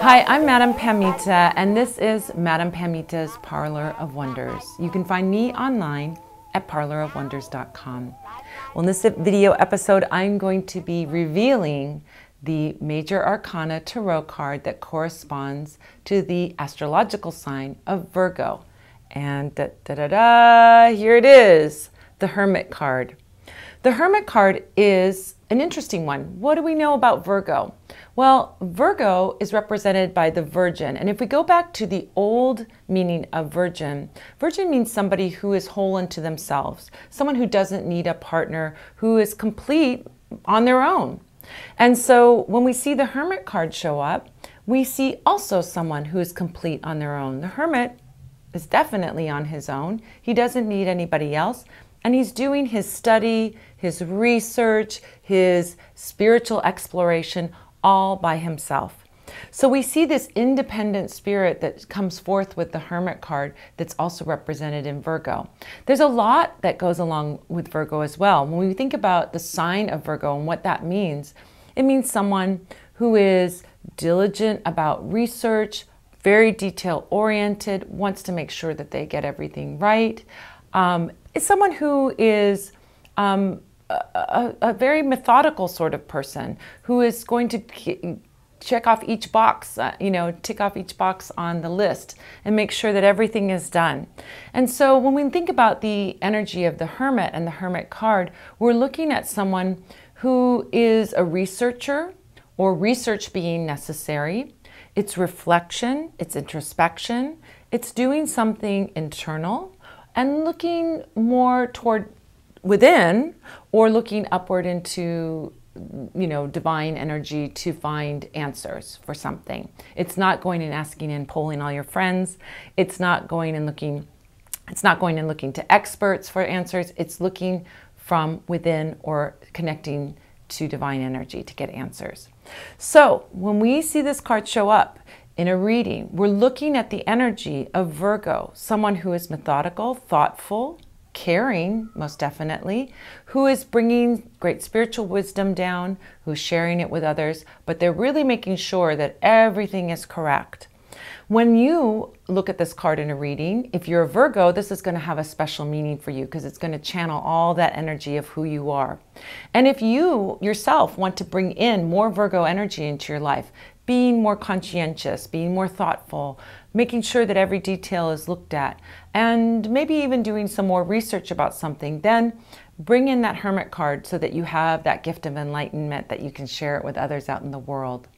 Hi, I'm Madame Pamita, and this is Madame Pamita's Parlor of Wonders. You can find me online at parlorofwonders.com. Well, in this video episode, I'm going to be revealing the Major Arcana Tarot card that corresponds to the astrological sign of Virgo. And da da da da, here it is, the Hermit card. The Hermit card is an interesting one. What do we know about Virgo? Well, Virgo is represented by the Virgin. And if we go back to the old meaning of Virgin, Virgin means somebody who is whole unto themselves, someone who doesn't need a partner, who is complete on their own. And so when we see the Hermit card show up, we see also someone who is complete on their own. The Hermit is definitely on his own. He doesn't need anybody else. And he's doing his study, his research, his spiritual exploration all by himself. So we see this independent spirit that comes forth with the Hermit card that's also represented in Virgo. There's a lot that goes along with Virgo as well. When we think about the sign of Virgo and what that means, it means someone who is diligent about research, very detail oriented, wants to make sure that they get everything right. Um, it's someone who is um, a, a, a, very methodical sort of person who is going to check off each box, uh, you know, tick off each box on the list and make sure that everything is done. And so when we think about the energy of the hermit and the hermit card, we're looking at someone who is a researcher or research being necessary. It's reflection, it's introspection, it's doing something internal and looking more toward within or looking upward into you know, divine energy to find answers for something. It's not going and asking and polling all your friends. It's not going and looking, it's not going and looking to experts for answers. It's looking from within or connecting to divine energy to get answers. So when we see this card show up in a reading, we're looking at the energy of Virgo, someone who is methodical, thoughtful, caring, most definitely, who is bringing great spiritual wisdom down, who's sharing it with others, but they're really making sure that everything is correct. When you look at this card in a reading, if you're a Virgo, this is going to have a special meaning for you because it's going to channel all that energy of who you are. And if you yourself want to bring in more Virgo energy into your life, being more conscientious, being more thoughtful, making sure that every detail is looked at, and maybe even doing some more research about something, then bring in that hermit card so that you have that gift of enlightenment that you can share it with others out in the world.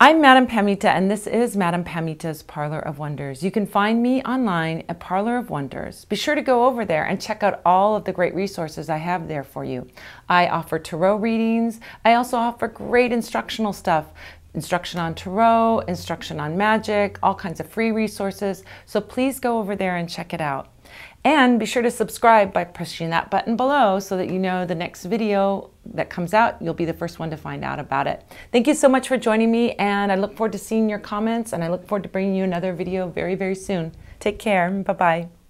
I'm Madame Pamita, and this is Madame Pamita's Parlor of Wonders. You can find me online at Parlor of Wonders. Be sure to go over there and check out all of the great resources I have there for you. I offer tarot readings. I also offer great instructional stuff instruction on tarot, instruction on magic, all kinds of free resources. So please go over there and check it out. And be sure to subscribe by pushing that button below so that you know the next video that comes out, you'll be the first one to find out about it. Thank you so much for joining me and I look forward to seeing your comments and I look forward to bringing you another video very, very soon. Take care. Bye-bye.